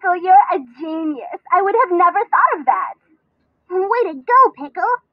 Pickle, you're a genius. I would have never thought of that. Way to go, Pickle.